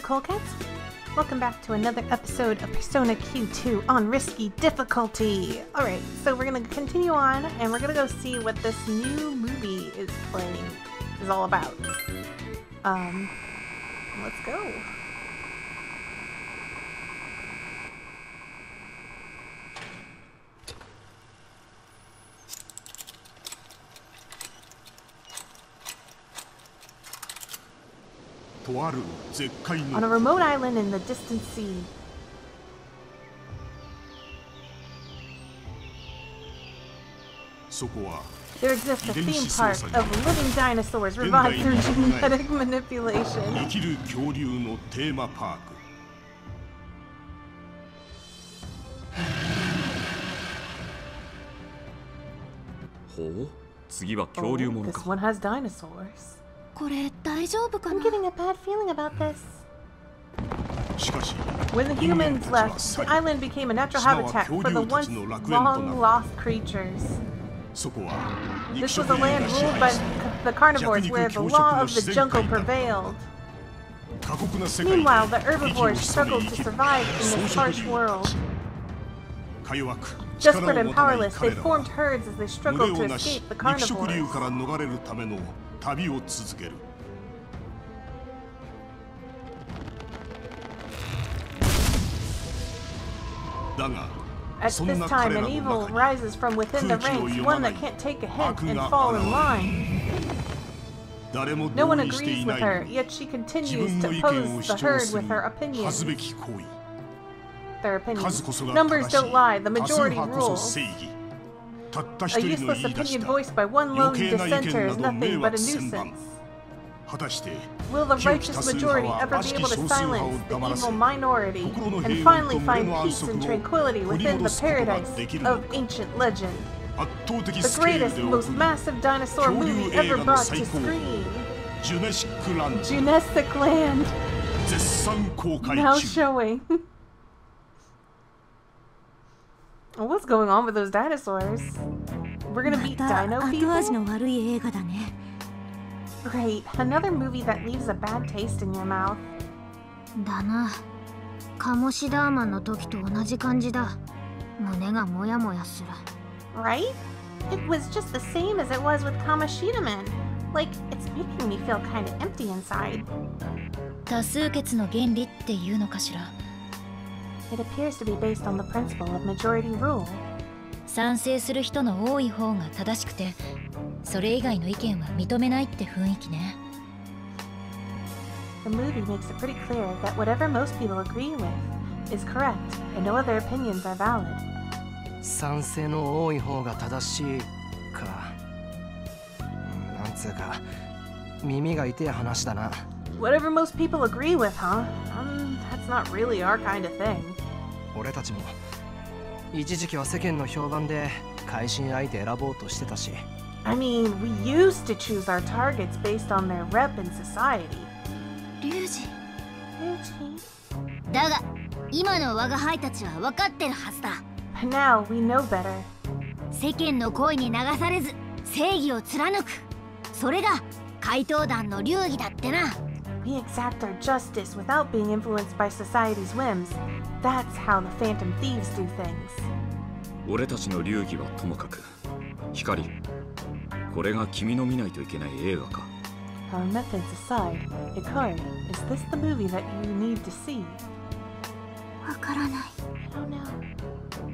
you, Colecats. Welcome back to another episode of Persona Q2 on Risky Difficulty. Alright, so we're gonna continue on and we're gonna go see what this new movie is playing, is all about. Um, let's go. On a remote island in the distant sea. There exists a theme park of living dinosaurs revived through genetic manipulation. Oh, this one has dinosaurs. I'm getting a bad feeling about this. When the humans left, the island became a natural habitat for the once long-lost creatures. This was a land ruled by the carnivores where the law of the jungle prevailed. Meanwhile, the herbivores struggled to survive in this harsh world. Desperate and powerless, they formed herds as they struggled to escape the carnivores. から逃れるための旅を続けるだが At そん this な time, 彼ら an の evil 中に rises from within the 空気を ranks, 読ま one な that い can't take a hint 悪 and が fall in 現れる line. 誰も No one 同意して agrees い with ない her, のに yet she 自 continues 分 to の意見を oppose 主 the 張 herd する with her 恥 opinions. ずべき行為 Their opinions. 数こそが Numbers 正し don't lie, the 多数 majority 派こそ rules. A useless opinion voiced by one lone dissenter is nothing but a nuisance. Will the righteous majority ever be able to silence the evil minority and finally find peace and tranquility within the paradise of ancient legend? The greatest, most massive dinosaur movie ever brought to screen. Jurassic Land. Now showing. What's going on with those dinosaurs? We're gonna beat dino people? Great, another movie that leaves a bad taste in your mouth. Right, It was just the same as it was with Kamoshidaman. Like, it's making me feel kind of empty inside. 多数決の原理っていうのかしら。It appears to be based on the principle of majority rule. 賛成する人の多い方が正しくてそれ以外の意見は認めないって雰囲気ね The movie makes it pretty clear that whatever most people agree with is correct, and no other opinions are valid. 賛成の多い方が正しいかうんなんつうか耳が痛い話だな Whatever most people agree with, huh? Um, that's not really our kind of thing. 俺たちも一時期は世間の評判で会心相手選ぼうとしてたし I mean, we used to choose our targets based on their rep in society. リュウジ But だが今の我が輩たちは分かってるはずだ now we know better. 世間の声に流されず正義を貫くそれが怪盗団の流儀だってな We exact our justice without being influenced by society's whims. That's how the Phantom Thieves do things. Our methods aside, Hikari, is this the movie that you need to see? わからない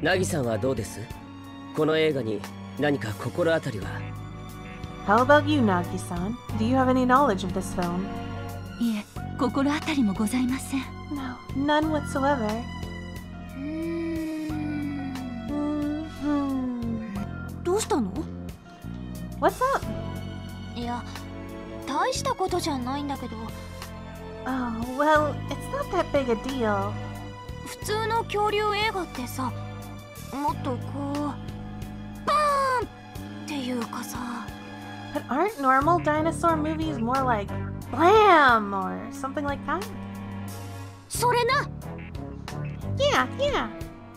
ナギさんはどうですこの映画に何か心当たりは How about you, Nagi-san? Do you have any knowledge of this film? 心当たりもございません No, none whatsoever. hmm どうしたの What's up? いや大したことじゃないんだけど Oh, well, it's not that big a deal. 普通の恐竜映画ってさもっとこうバーンっていうかさ But aren't normal dinosaur movies more like blam or something like that? それな Yeah, yeah.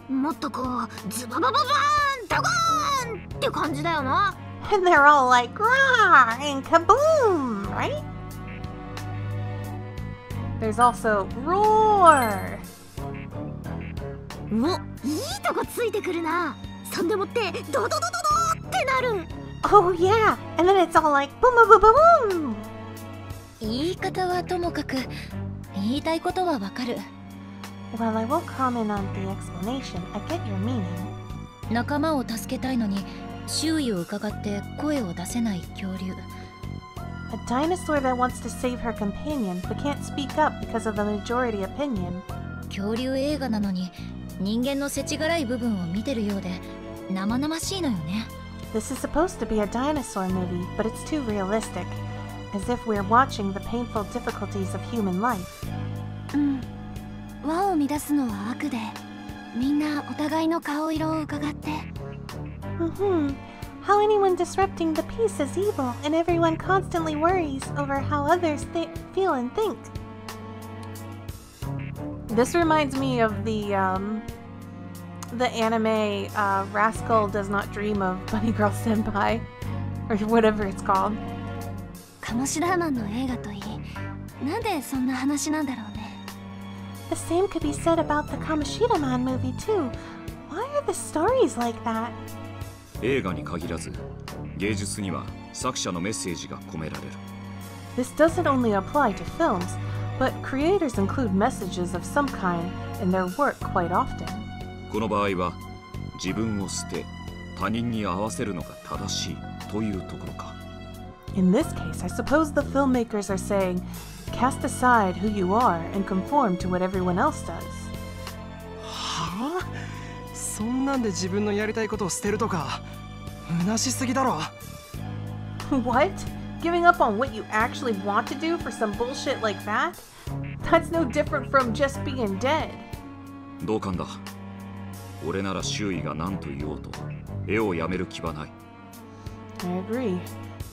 もっとこうズババババーンドゴーンって感じだよな And they're all like, rah, and kaboom, right? There's also Roar! おいいとこついてくるなそんでもってドドドドドってなる Oh yeah! And then it's all like boom boom boom boom boom! 言い方はともかく言いたいことはわかる While I won't comment on the explanation, I get your meaning. 仲間を助けたいのに周囲を伺って声を出せない恐竜 A dinosaur that wants to save her companion but can't speak up because of the majority opinion. 恐竜映画なのに人間の世知辛い部分を見てるようで生々しいのよね This is supposed to be a dinosaur movie, but it's too realistic, as if we're watching the painful difficulties of human life. うん輪を乱すのは悪でみんなお互いの顔色を伺って Hmm. How anyone disrupting the peace is evil, and everyone constantly worries over how others th- feel and think. This reminds me of the um, the anime uh, Rascal Does Not Dream of Bunny Girl Senpai, or whatever it's called. カモシダーマンの映画といいなんでそんな話なんだろうね The same could be said about the Kamoshida Man movie too. Why are the stories like that? 映画に限らず芸術には作者のメッセージが込められる This doesn't only apply to films, but creators include messages of some kind in their work quite often. この場合は自分を捨て他人に合わせるのが正しいというところか In this case, I suppose the filmmakers are saying, cast aside who you are and conform to what everyone else does. はあそんなんで自分のやりたいことを捨てるとか虚しすぎだろ what? Giving up on what you actually want to do for some bullshit like that? That's no different from just being dead. 同感だ俺なら周囲が何と言おうと絵をやめる気はない I agree.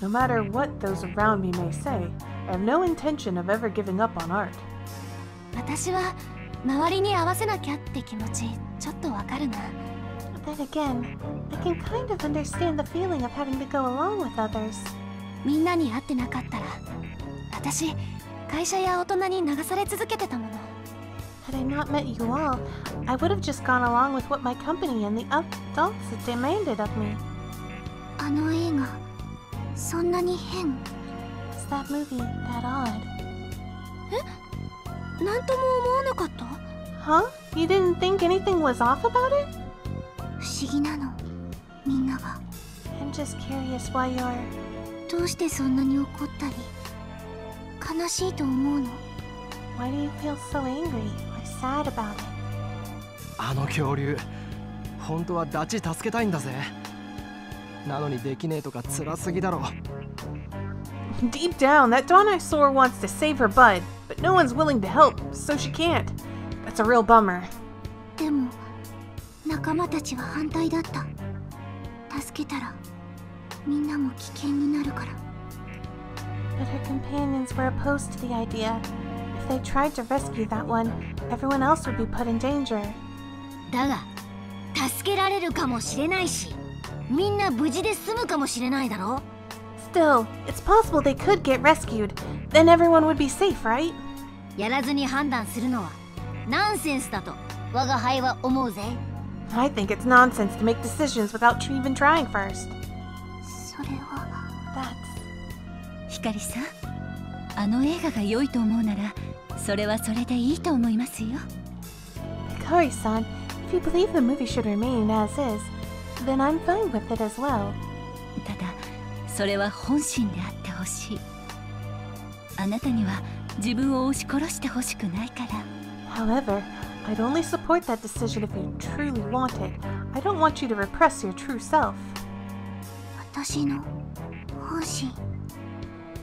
No matter what those around me may say, I have no intention of ever giving up on art. 私は周りに合わせなきゃって気持ちちょっとわかるな But then again, I can kind of understand the feeling of having to go along with others. みんなに会ってなかったら私会社や大人に流され続けてたもの Had I not met you all, I would have just gone along with what my company and the adults had demanded of me. あの映画そんなに変 Is that movie that odd? なんとも思わなかった Huh? You didn't think anything was off about it? 不思議なのみんなが I'm just curious why you're. どうしてそんなに怒ったり悲しいと思うの Why do you feel so angry or Sad about it? あの恐竜本当はダチ助けたいんだぜなのにできねえとか辛すぎだろ Deep down, that dinosaur wants to save her bud, but no one's willing to help, so she can't. That's a real bummer. でも仲間たちは反対だった助けたらみんなも危険になるから But her companions were opposed to the idea. If they tried to rescue that one, everyone else would be put in danger. だが助けられるかもしれないしみんな無事で済むかもしれないだろ Still, it's possible they could get rescued. Then everyone would be safe, right? やらずに判断するのはナンセンスだと我が輩は思うぜ I think it's nonsense to make decisions without tr- even trying first. それは That's. ひかりさんあの映画が良いと思うなら それはそれでいいと思いますよ Hikari san, if you believe the movie should remain as is, then I'm fine with it as well. ただそれは本心であってほしいあなたには自分を押し殺してほしくないから However, I'd only support that decision if you truly want it. I don't want you to repress your true self. 私の本心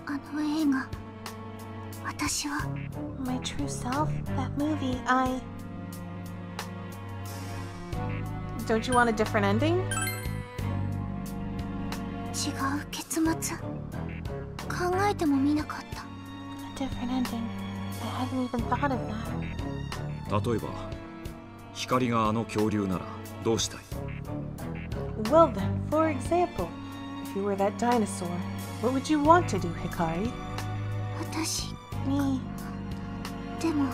あの映画私は My true self? That movie, I. Don't you want a different ending? 違う結末考えてもみなかった A different ending. I hadn't even thought of that. 例えば光があの恐竜ならどうしたい Well then, for example, if you were that dinosaur, what would you want to do, Hikari? 私 Me. でも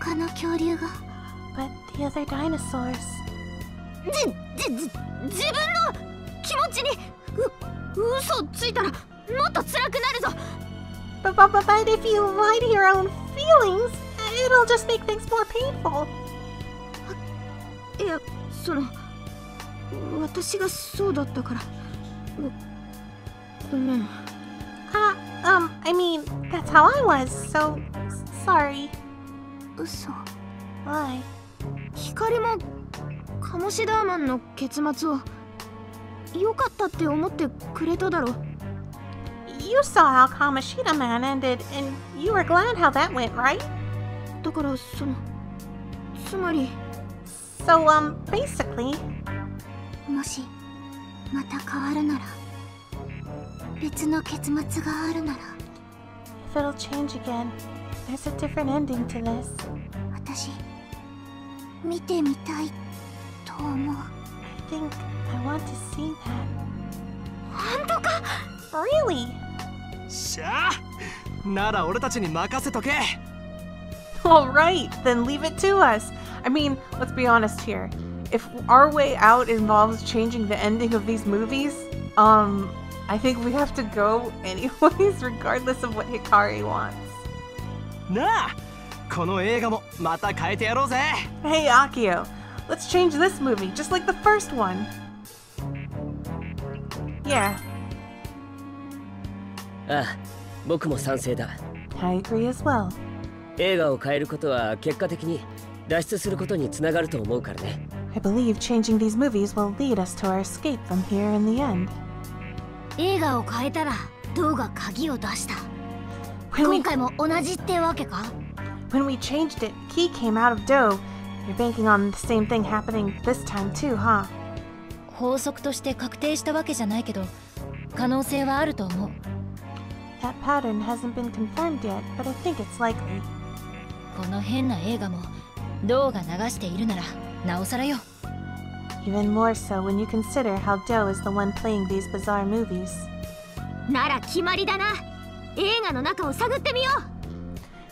他の恐竜が But the other dinosaurs. じじじ自分の気持ちにう嘘ついたらもっと辛くなるぞ But, but, but, but if you lie to your own feelings, it'll just make things more painful. いやその私がそうだったからごごめん Uh, um, I mean, that's how I was, so s- sorry. 嘘 Why? 光もカモシダーマンの結末を良かったって思ってくれただろ You saw how Kamashita Man ended, and you were glad how that went, right? だからそのつまり So, um, basically, もしまた変わるなら 別の結末があるなら if it'll change again, there's a different ending to this. 私見てみたいと思う I think I want to see that. 本当か Really? しゃあなら俺たちに任せとけ Alright, then leave it to us. I mean, let's be honest here. If our way out involves changing the ending of these movies, um, I think we have to go anyways, regardless of what Hikari wants. なあこの映画もまた変えてやろうぜ Hey, Akio, let's change this movie, just like the first one. Yeah, ああ僕も賛成だ I agree as well. 映画を変えることは結果的に脱出することにつながると思うからね I believe changing these movies will lead us to our escape from here in the end. 映画を変えたら銅が鍵を出した今回も同じってわけか when we changed it, Key came out of Doe. You're banking on the same thing happening this time too, huh? 法則として確定したわけじゃないけど可能性はあると思う That pattern hasn't been confirmed yet, but I think it's likely. この変な映画も銅が流しているならなおさらよ Even more so when you consider how Doe is the one playing these bizarre movies.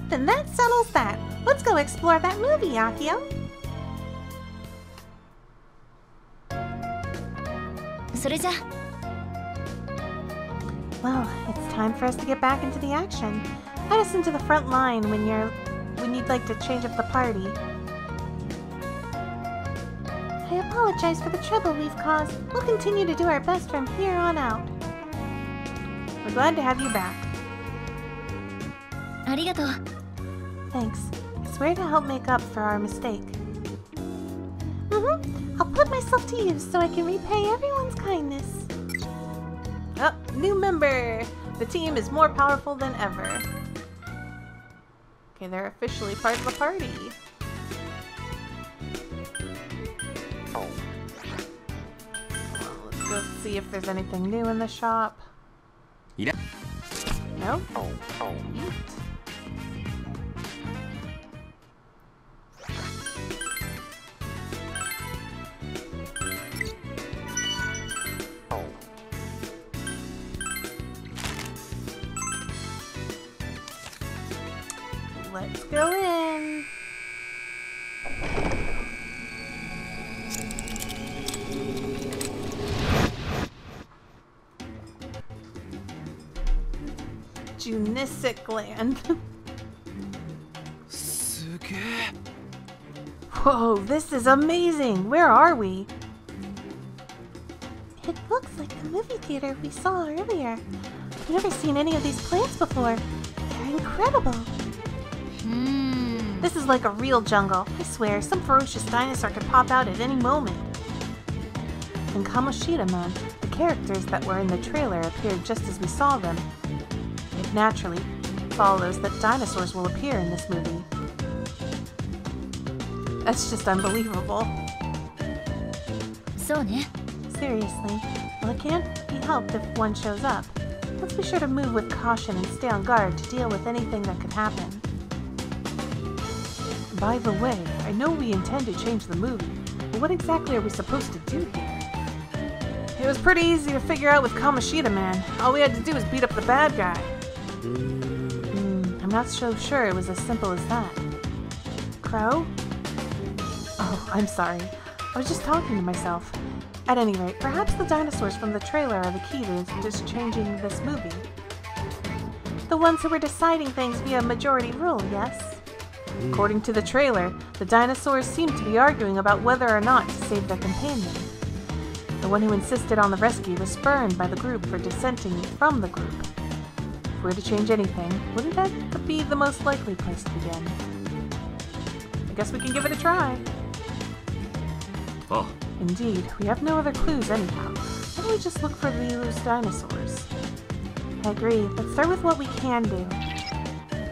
Then that settles that. Let's go explore that movie, Akio. Well, it's time for us to get back into the action. Head us into the front line when you're when you'd like to change up the party. I apologize for the trouble we've caused. We'll continue to do our best from here on out. We're glad to have you back. Arigato. Thanks. I swear to help make up for our mistake. Mm-hmm. I'll put myself to use so I can repay everyone's kindness. Oh, new member! The team is more powerful than ever. Okay, they're officially part of the party. See if there's anything new in the shop. Yeah. Oh, oh, no? Sweet. Gland. Whoa, this is amazing! Where are we? It looks like the movie theater we saw earlier. I've never seen any of these plants before. They're incredible. Hmm. This is like a real jungle. I swear, some ferocious dinosaur could pop out at any moment. In Kamoshidaman, the characters that were in the trailer appeared just as we saw them, Naturally, follows that dinosaurs will appear in this movie. That's just unbelievable. So, ne? Seriously, well, it can't be helped if one shows up. Let's be sure to move with caution and stay on guard to deal with anything that could happen. By the way, I know we intend to change the movie, but what exactly are we supposed to do here? It was pretty easy to figure out with Kamoshida, Man. All we had to do was beat up the bad guy. うーん Hmm, I'm not so sure it was as simple as that. Crow? Oh, I'm sorry. I was just talking to myself. At any rate, perhaps the dinosaurs from the trailer are the key to just changing this movie. The ones who were deciding things via majority rule, yes? According to the trailer, the dinosaurs seem to be arguing about whether or not to save their companion. The one who insisted on the rescue was spurned by the group for dissenting from the group. We're to change anything, wouldn't that be the most likely place to begin? I guess we can give it a try. ああ Indeed, we have no other clues anyhow. Why don't we just look for those dinosaurs? I agree. Let's start with what we can do.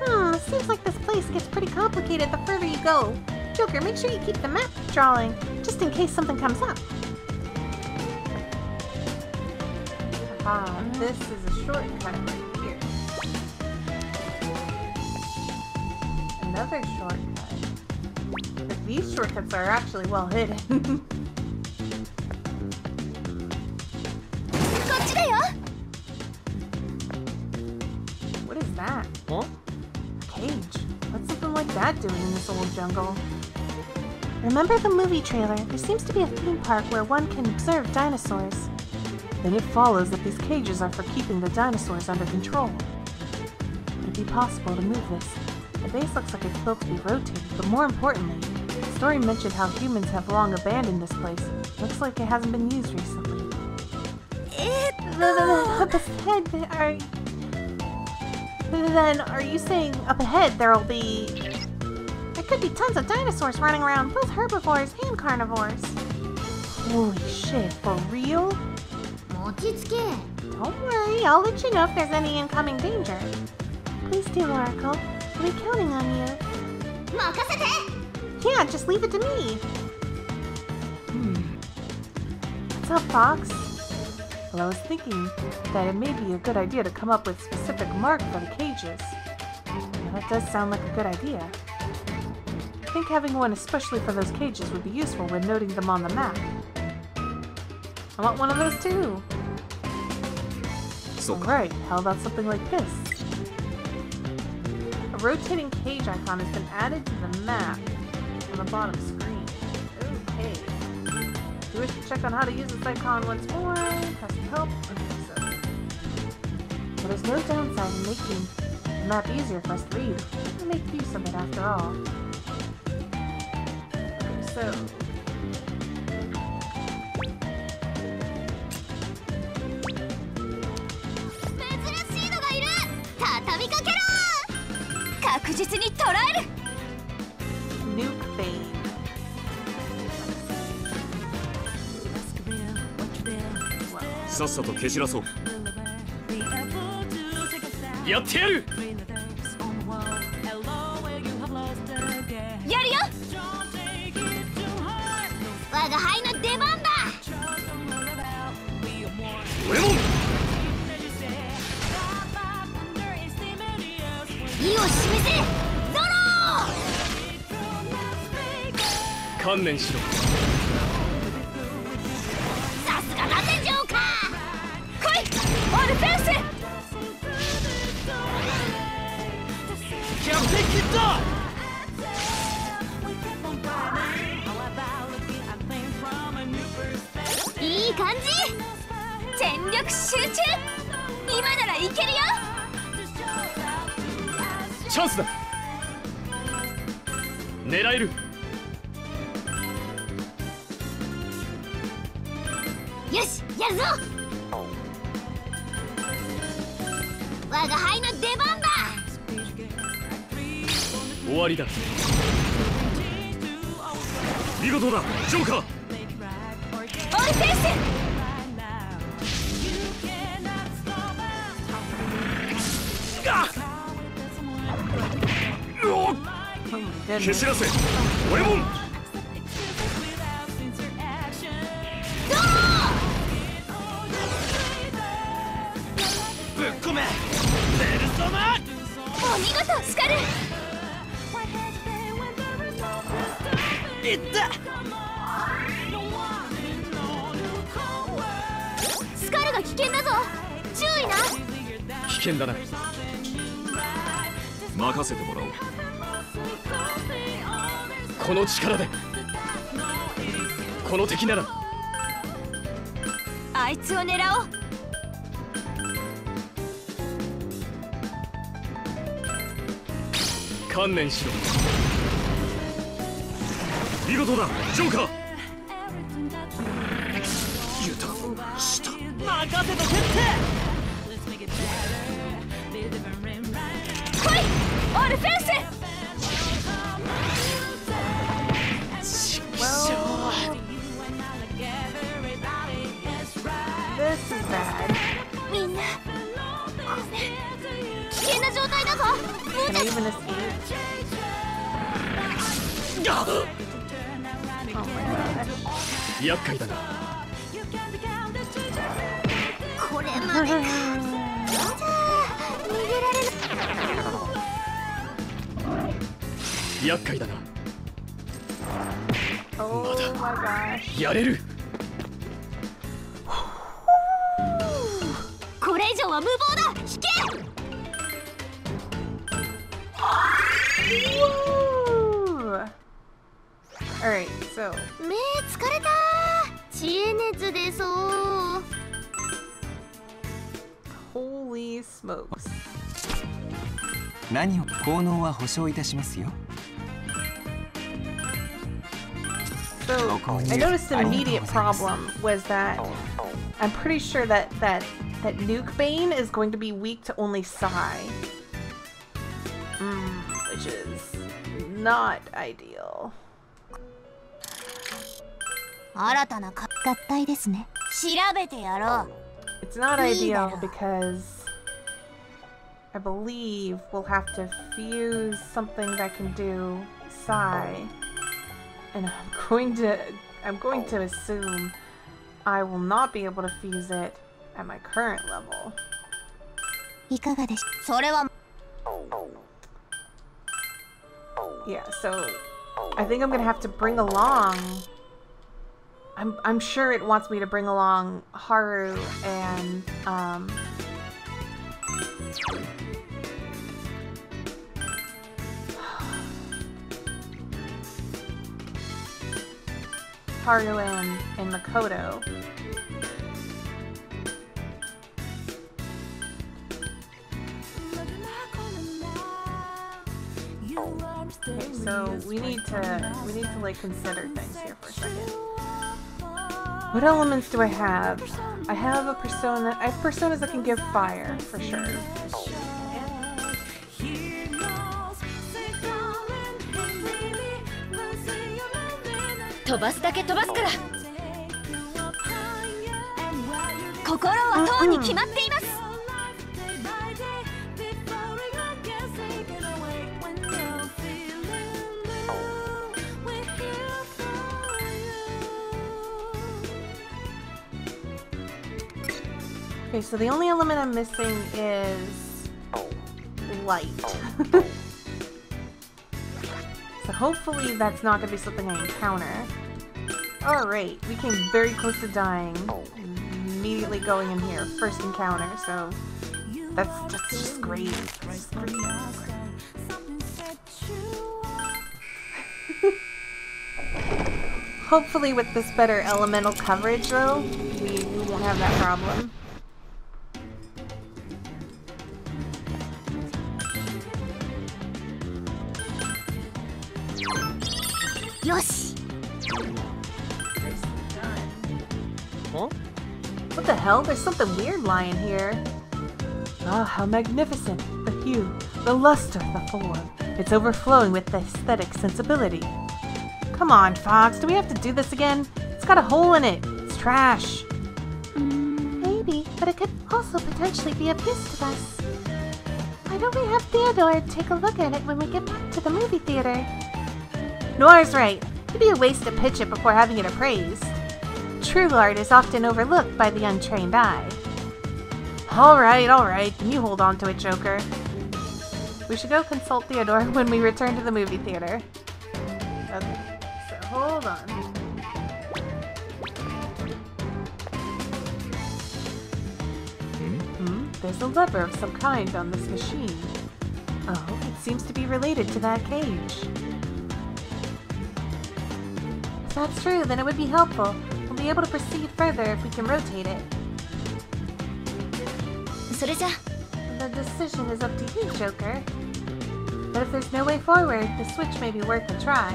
Hmm, seems like this place gets pretty complicated the further you go. Joker, make sure you keep the map drawing, just in case something comes up. Ah, this is a shortcut another shortcut. But these shortcuts are actually well hidden. what is that? Huh? Cage. What's something like that doing in this old jungle? Remember the movie trailer? There seems to be a theme park where one can observe dinosaurs. Then it follows that these cages are for keeping the dinosaurs under control. Would it be possible to move this base looks like it's built to be rotated, but more importantly, the story mentioned how humans have long abandoned this place. Looks like it hasn't been used recently. It up ahead are then are you saying up ahead there'll be There could be tons of dinosaurs running around, both herbivores and carnivores. Holy shit, for real? Don't worry, I'll let you know if there's any incoming danger. Please do, Oracle. We're counting on you. Yeah, just leave it to me. Hmm. What's up, Fox? Well, I was thinking that it may be a good idea to come up with specific mark for the cages. Well, that does sound like a good idea. I think having one especially for those cages would be useful when noting them on the map. I want one of those too! So Alright, how about something like this? Rotating cage icon has been added to the map on the bottom screen. Okay. If you wish to check on how to use this icon once more, press help or so. But there's no downside in making the map easier for us to read. We can make use of it after all. Okay, so 確実に捕らえる.さっさと蹴散らそうやってやる意を示せゾロ観念しろ。さすがだぜジョーカー。来いオルフェウスキャプテンキッド。いい感じ。全力集中。今ならいけるよチャンスだ。狙える。よしやるぞ。我が輩の出番だ。終わりだ。見事だ。ジョーカー蹴 goodness. 散らせ俺も。ゾロぶっ込め。ベルソナお見事スカルいった。スカルが危険だぞ。注意な。危険だな。任せてもらおうこの力でこの敵なら。あいつを狙おう。観念しろ。見事だ。ジョーカー。任せと決 Oh my gosh. やれる。これ以上は無謀だ。引け。Woo! Alright, so. 目疲れた。知恵熱出そう。Holy smokes. 何を効能は保証いたしますよ So I noticed an immediate problem was that I'm pretty sure that that that Nuke Bane is going to be weak to only Psy, mm, which is not ideal. 新たなか合体ですね調べてやろう It's not ideal Neither. because I believe we'll have to fuse something that can do Psy, and I'm going to I'm going to assume I will not be able to fuse it at my current level. Yeah, so I think I'm gonna have to bring along I'm I'm sure it wants me to bring along Haru and um Haru and, and Makoto. Okay, so we need to we need to like consider things here for a second. What elements do I have? I have a persona. I have personas that can give fire for sure. 飛ばすだけ飛ばすから心は塔に決まっています Okay, so the only element I'm missing is light. so hopefully that's not gonna be something I encounter. Alright, we came very close to dying. Oh. Immediately going in here, first encounter, so that's just, just great. That's just great. Hopefully with this better elemental coverage though, we, we won't have that problem. What the hell? There's something weird lying here. Ah, how magnificent! The hue, the luster, the form. It's overflowing with aesthetic sensibility. Come on, Fox, do we have to do this again? It's got a hole in it. It's trash. Maybe, but it could also potentially be of use to us. Why don't we have Theodore take a look at it when we get back to the movie theater? Noir's right. It'd be a waste to pitch it before having it appraised. True art is often overlooked by the untrained eye. Alright, alright, you hold on to it, Joker. We should go consult Theodore when we return to the movie theater. Okay, so hold on. Hmm? There's a lever of some kind on this machine. Oh, it seems to be related to that cage. If that's true, then it would be helpful. We'll be able to proceed further if we can rotate it. The decision is up to you, Joker. But if there's no way forward, the switch may be worth a try.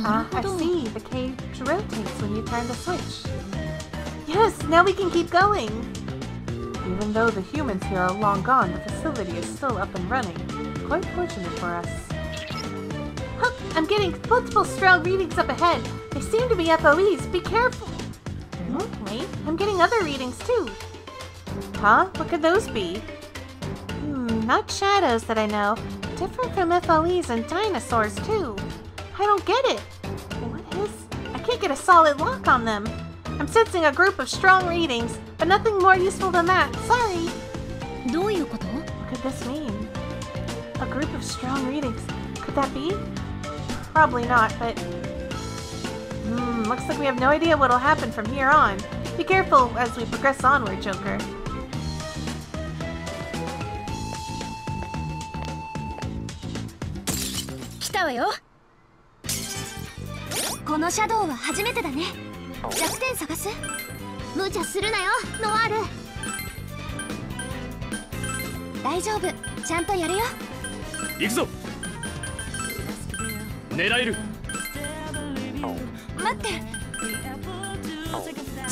Ah, I see. The cage rotates when you turn the switch. Yes, now we can keep going! Even though the humans here are long gone, the facility is still up and running quite fortunate for us. Huh? I'm getting multiple Strel readings up ahead. They seem to be FOEs. Be careful! Hmm, wait, I'm getting other readings too. Huh? What could those be? Hmm, not shadows that I know. Different from FOEs and dinosaurs too. I don't get it. What is? I can't get a solid lock on them. I'm sensing a group of strong readings, but nothing more useful than that. Sorry. What could this mean? A group of strong readings. Could that be? Probably not, but. Hmm, looks like we have no idea what'll happen from here on. Be careful as we progress onward, Joker. 来たわよこのシャドウは初めてだね弱点探す無茶するなよノワール大丈夫ちゃんとやるよ行くぞ狙える待って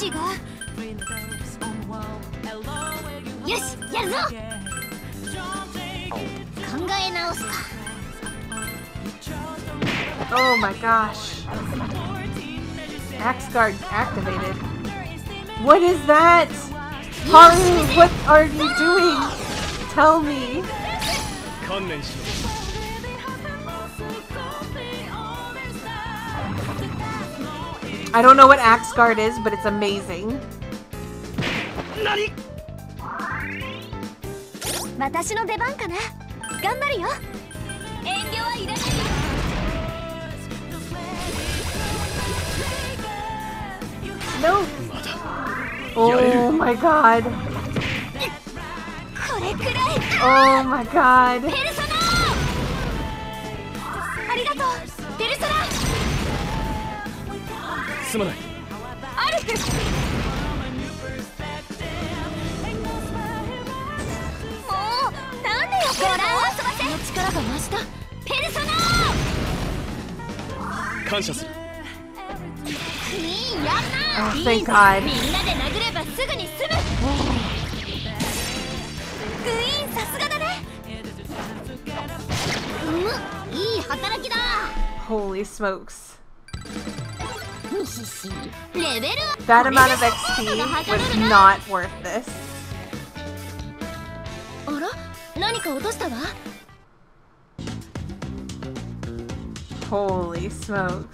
違うよしやるぞ考え直すか Oh my gosh. Axe Guard activated. What is that? Haru, what are you doing? Tell me. I don't know what Axe Guard is, but it's amazing. No! Oh my god. Oh my god. すまない。アルクもうなんでよほら。遊ばせの力が増したペルソナ感謝する。クイーンやんな Oh, thank God. みんなで殴ればすぐに済む。クイーンさすがだね。うんいい働きだ。Holy smokes. レベル That amount of XP was not worth this. あら何か落としたわ Holy smokes.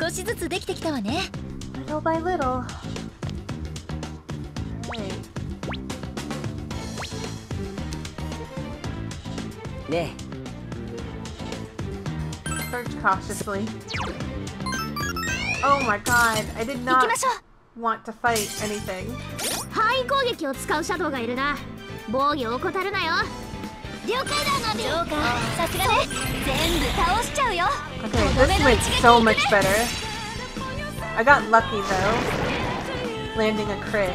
少しずつできてきたわね Little by little. Alright. ね Search cautiously. Oh my god, I did 行き not ましょう want to fight anything. 範囲攻撃を使うシャドウがいるな防御を怠るなよ了解だナビジョーカーさすがね全部倒しちゃうよ Okay, this went so much better. I got lucky though. Landing a crit.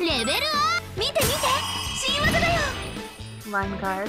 レベルアップ見て見て新技だよ Line guard.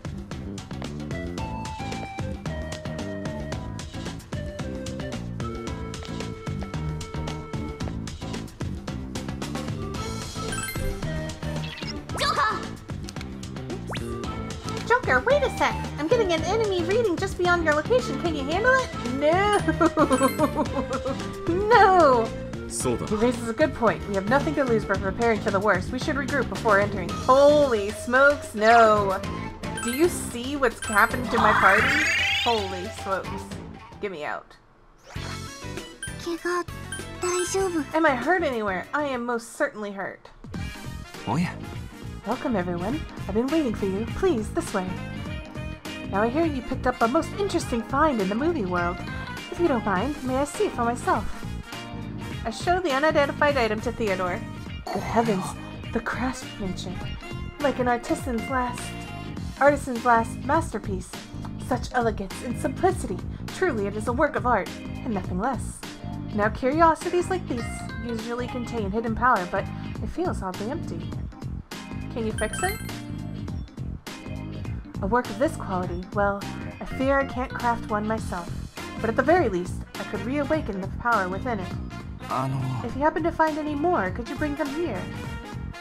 an enemy reading just beyond your location. Can you handle it? No! no! He raises a good point. We have nothing to lose by preparing for the worst. We should regroup before entering. Holy smokes, no! Do you see what's happened to my party? Holy smokes. Get me out. Am I hurt anywhere? I am most certainly hurt. Oh yeah. Welcome everyone. I've been waiting for you. Please, this way. Now I hear you picked up a most interesting find in the movie world. If you don't mind, may I see for myself? I show the unidentified item to Theodore. Good heavens, the craftsmanship. Like an artisan's last artisan's last masterpiece. Such elegance and simplicity. Truly it is a work of art, and nothing less. Now curiosities like these usually contain hidden power, but it feels oddly empty. Can you fix it? A work of this quality, well, I fear I can't craft one myself. But at the very least, I could reawaken the power within it. If you happen to find any more, could you bring them here?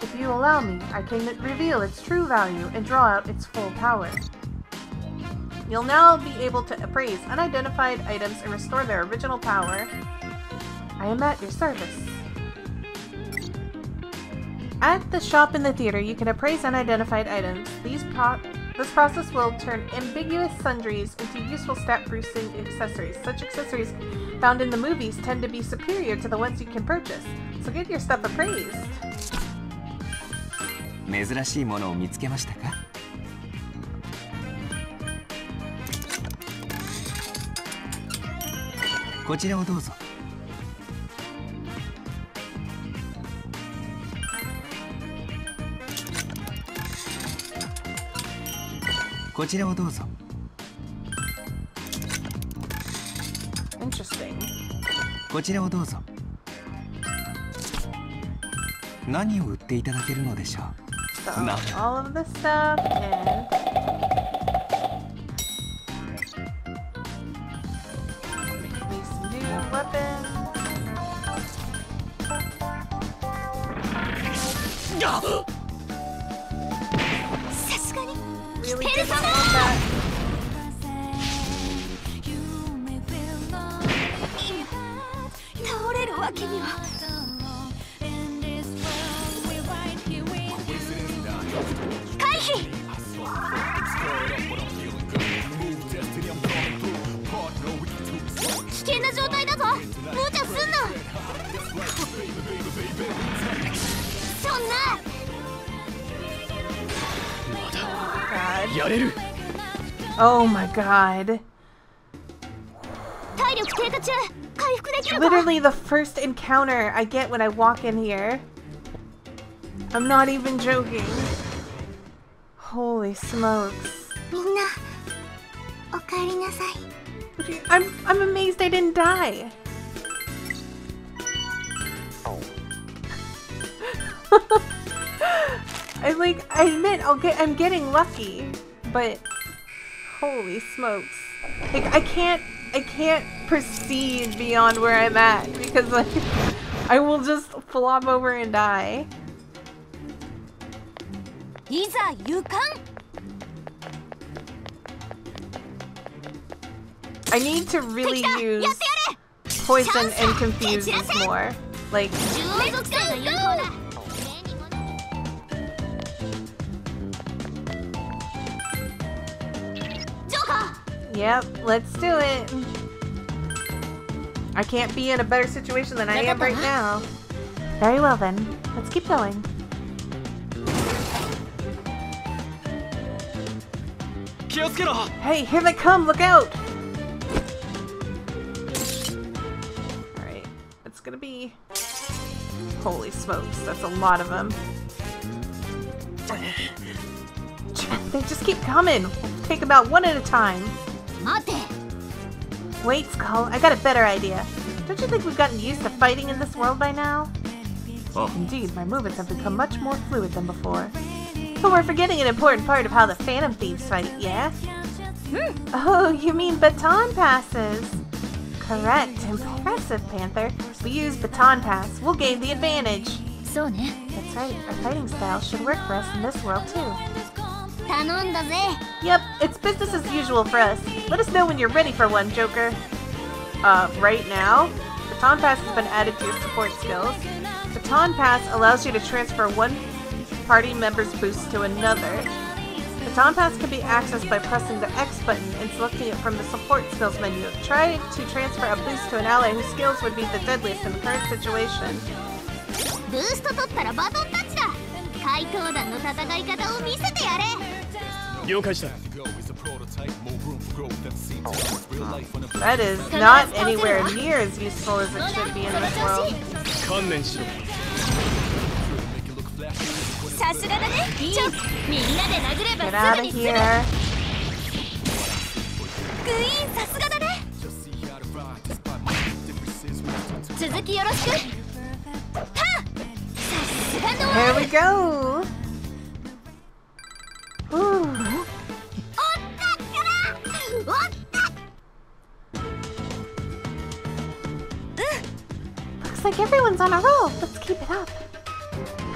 If you allow me, I can reveal its true value and draw out its full power. You'll now be able to appraise unidentified items and restore their original power. I am at your service. At the shop in the theater, you can appraise unidentified items. These pro- this process will turn ambiguous sundries into useful stat boosting accessories. Such accessories found in the movies tend to be superior to the ones you can purchase, so get your stuff appraised. 珍しいものを見つけましたかこちらをどうぞ こちらをどうぞ。こちらをどうぞ。何を売っていただけるのでしょう、god. Literally the first encounter I get when I walk in here. I'm not even joking. Holy smokes. I'm, I'm amazed I didn't die. I like I admit I'll get I'm getting lucky, but Holy smokes. Like, I can't, I can't proceed beyond where I'm at because, like, I will just flop over and die. Iza, you come. I need to really use poison and confuse more. Like, Yep, let's do it. I can't be in a better situation than I am right now. Very well then. Let's keep going. Hey, here they come! Look out! Alright, it's gonna be... Holy smokes, that's a lot of them. They just keep coming! We'll take about one at a time. Wait, Skull, I got a better idea. Don't you think we've gotten used to fighting in this world by now? Oh. Indeed, my movements have become much more fluid than before. But we're forgetting an important part of how the Phantom Thieves fight, yeah? Hmm. Oh, you mean baton passes. Correct. Impressive, Panther. We use baton pass. We'll gain the advantage. So, That's right. Our fighting style should work for us in this world, too. 頼んだぜ Yep, it's business as usual for us. Let us know when you're ready for one, Joker. Uh, right now? Baton Pass has been added to your support skills. Baton Pass allows you to transfer one party member's boost to another. Baton Pass can be accessed by pressing the X button and selecting it from the support skills menu. Try to transfer a boost to an ally whose skills would be the deadliest in the current situation. ブースト取ったらバトンタッチだ怪盗団の戦い方を見せてやれ 了解した That is not anywhere near as useful as it should be in this world. 観念しろさすがだねちょみんなで殴れ Get ば out す of ぐにすぐ here. グイーンさすがだね続きよろしくはっさすがの Here we go. Like everyone's on a roll. Let's keep it up.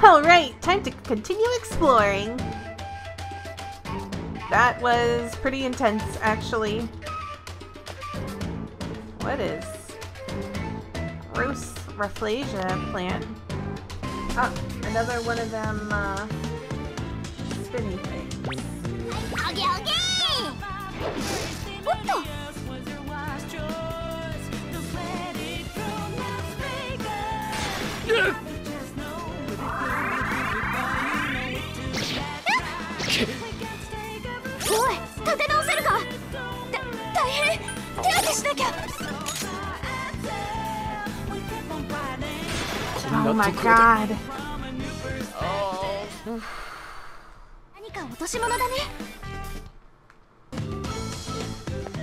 Alright, time to continue exploring. That was pretty intense, actually. What is? Gross Rafflesia plant. Ah, another one of them, uh, spinny things. あげしなきゃ。Oh my god. 何か落とし物だね。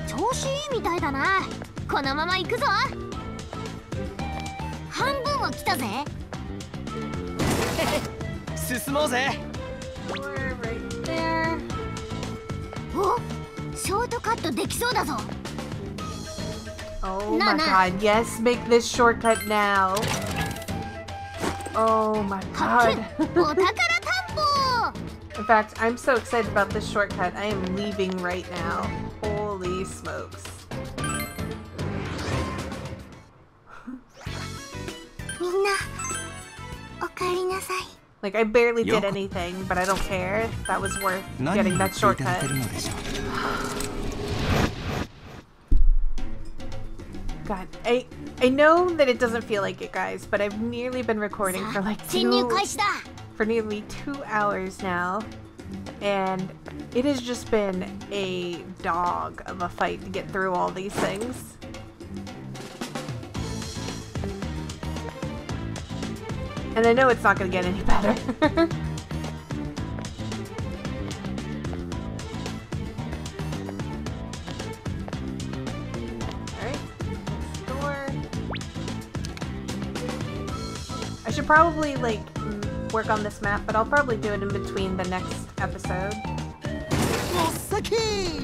調子いいみたいだな。このまま行くぞ。半分は来たぜ。進もうぜ.おショートカットできそうだぞ Oh no, my no. god, yes, make this shortcut now. Oh my god. In fact, I'm so excited about this shortcut. I am leaving right now. Holy smokes. Like, I barely did anything, but I don't care. That was worth getting that shortcut. God, I I know that it doesn't feel like it, guys, but I've nearly been recording for like two, for nearly two hours now, and it has just been a dog of a fight to get through all these things. And I know it's not going to get any better. I should probably, like, work on this map, but I'll probably do it in between the next episode. Mosaki!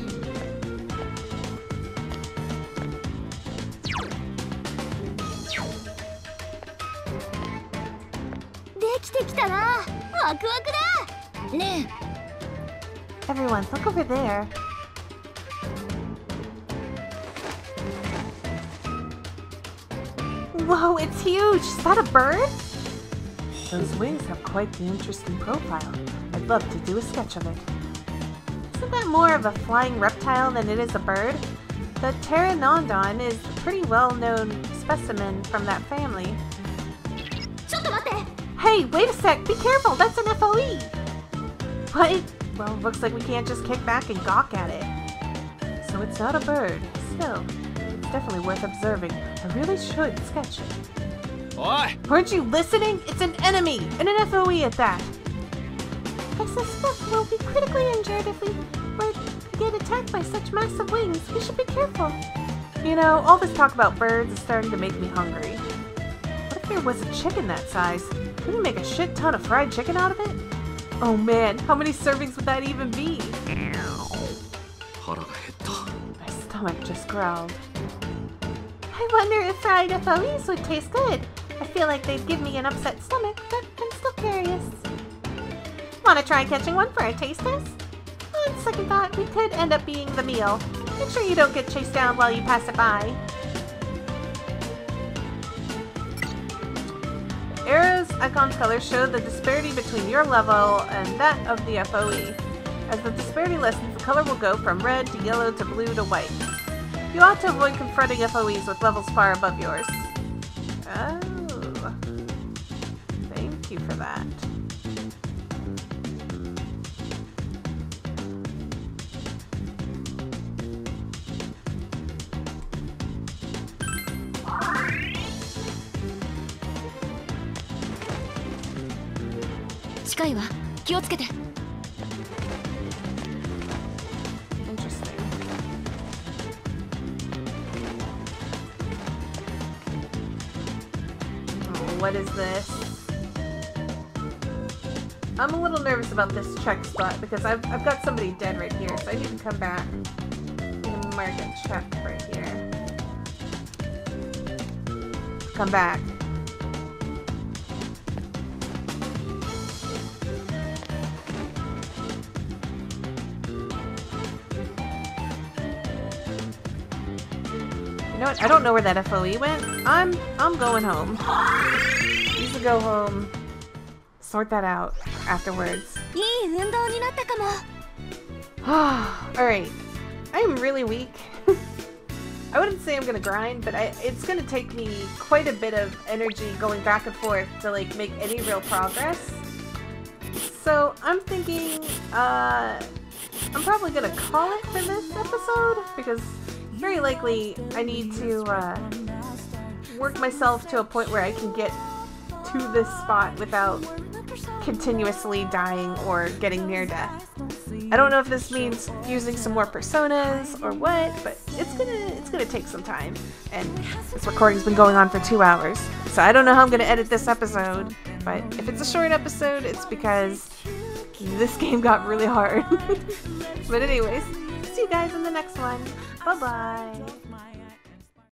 Everyone, look over there. Whoa, it's huge! Is that a bird? Those wings have quite the interesting profile. I'd love to do a sketch of it. Isn't that more of a flying reptile than it is a bird? The pteranodon is a pretty well-known specimen from that family. Hey, wait a sec! Be careful! That's an FOE! What? Well, looks like we can't just kick back and gawk at it. So it's not a bird. Still, it's definitely worth observing. I really should sketch it. Oi! Weren't you listening? It's an enemy! And an FOE at that! I suspect we'll be critically injured if we were to get attacked by such massive wings. We should be careful. You know, all this talk about birds is starting to make me hungry. What if there was a chicken that size? Could we make a shit ton of fried chicken out of it? Oh man, how many servings would that even be? My stomach just growled. I wonder if fried FOEs would taste good. Feel like they'd give me an upset stomach, but I'm still curious. Wanna try catching one for a taste test? On second thought, we could end up being the meal. Make sure you don't get chased down while you pass it by. Arrow's icon colors show the disparity between your level and that of the FOE. As the disparity lessens, the color will go from red to yellow to blue to white. You ought to avoid confronting FOEs with levels far above yours. Oh that. Oh, what is this? Nervous about this check spot because I've, I've got somebody dead right here, so I need to come back and mark a check right here. Come back. You know what? I don't know where that FOE went. I'm I'm going home. Needs to go home. Sort that out afterwards. Alright. I'm really weak. I wouldn't say I'm gonna grind, but I, it's gonna take me quite a bit of energy going back and forth to like make any real progress. So I'm thinking, uh, I'm probably gonna call it for this episode because very likely I need to uh, work myself to a point where I can get to this spot without continuously dying or getting near death. I don't know if this means using some more personas or what, but it's gonna it's gonna take some time. And this recording's been going on for two hours, so I don't know how I'm gonna edit this episode. But if it's a short episode, it's because this game got really hard. but anyways, see you guys in the next one. Bye bye.